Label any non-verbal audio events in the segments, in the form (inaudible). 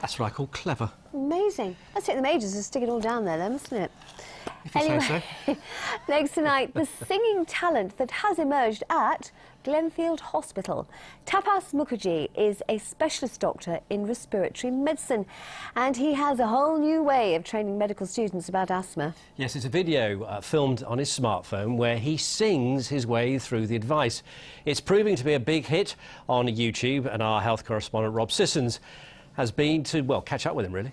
That's what I call clever. Amazing. That's take them ages to stick it all down there, then, mustn't it? If you say so. (laughs) next tonight, the singing talent that has emerged at Glenfield Hospital. Tapas Mukherjee is a specialist doctor in respiratory medicine, and he has a whole new way of training medical students about asthma. Yes, it's a video uh, filmed on his smartphone where he sings his way through the advice. It's proving to be a big hit on YouTube, and our health correspondent Rob Sissons has been to, well, catch up with him, really.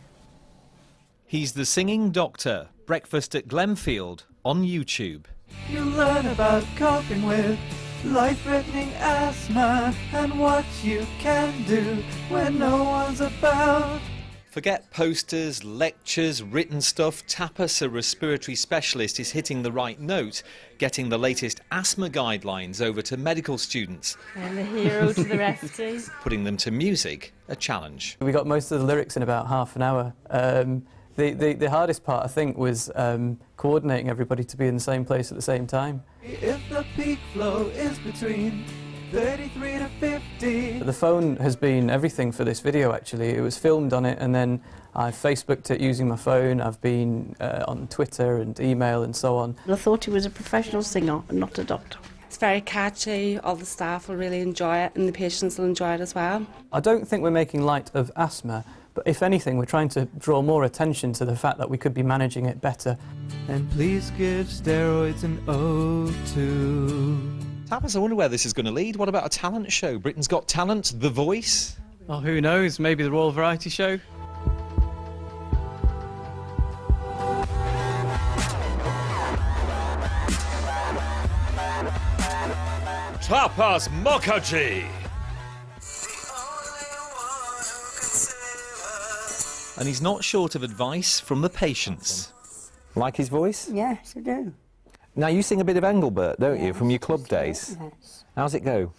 He's the singing doctor. Breakfast at Glenfield on YouTube. You learn about coping with life-threatening asthma and what you can do when no one's about. Forget posters, lectures, written stuff. Tapas, a respiratory specialist, is hitting the right note, getting the latest asthma guidelines over to medical students. And the hero to the rescue. (laughs) Putting them to music, a challenge. We got most of the lyrics in about half an hour. Um, the, the, the, hardest part, I think, was um, coordinating everybody to be in the same place at the same time. If the peak flow is between 33 to 50. The phone has been everything for this video, actually. It was filmed on it, and then I Facebooked it using my phone. I've been uh, on Twitter and email and so on. I thought he was a professional singer and not a doctor. It's very catchy, all the staff will really enjoy it, and the patients will enjoy it as well. I don't think we're making light of asthma. But if anything, we're trying to draw more attention to the fact that we could be managing it better. And please give steroids an O2. Tapas, I wonder where this is going to lead. What about a talent show? Britain's Got Talent, The Voice? Oh, who knows? Maybe the Royal Variety Show? Tapas Mukherjee! and he's not short of advice from the patients. Like his voice? Yes, I do. Now, you sing a bit of Engelbert, don't yes, you, from your club days? Yes. How's it go?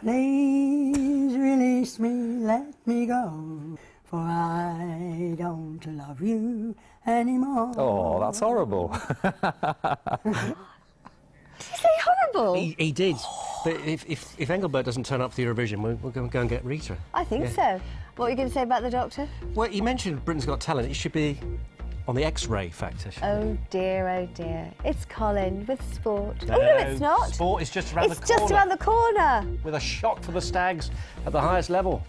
Please release me, let me go, for I don't love you anymore. Oh, that's horrible. (laughs) did you say horrible? He, he did. But if, if, if, Engelbert doesn't turn up for the Eurovision, we'll, we'll go, go, and get Rita. I think yeah. so. What are you going to say about the Doctor? Well, you mentioned Britain's Got Talent. It should be on the X-ray factor. Oh dear, oh dear. It's Colin with sport. No, oh no, it's not. Sport is just around it's the corner. It's just around the corner. With a shock for the Stags at the highest level.